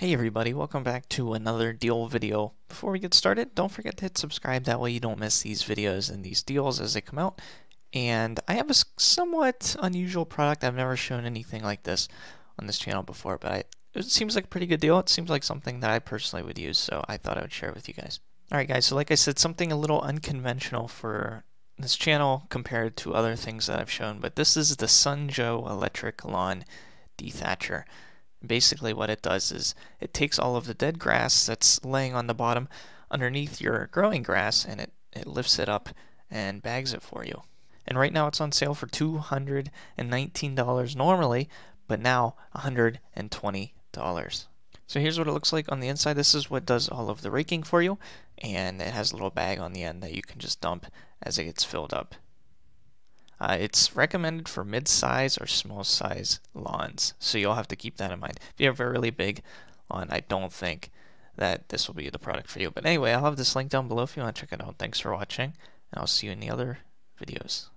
Hey everybody, welcome back to another deal video. Before we get started, don't forget to hit subscribe, that way you don't miss these videos and these deals as they come out. And I have a somewhat unusual product, I've never shown anything like this on this channel before, but I, it seems like a pretty good deal. It seems like something that I personally would use, so I thought I would share it with you guys. Alright guys, so like I said, something a little unconventional for this channel compared to other things that I've shown, but this is the Sun Joe Electric Lawn Dethatcher. Basically what it does is it takes all of the dead grass that's laying on the bottom underneath your growing grass and it, it lifts it up and bags it for you. And right now it's on sale for $219 normally, but now $120. So here's what it looks like on the inside. This is what does all of the raking for you, and it has a little bag on the end that you can just dump as it gets filled up. Uh, it's recommended for mid-size or small-size lawns, so you'll have to keep that in mind. If you have a really big lawn, I don't think that this will be the product for you. But anyway, I'll have this link down below if you want to check it out. Thanks for watching, and I'll see you in the other videos.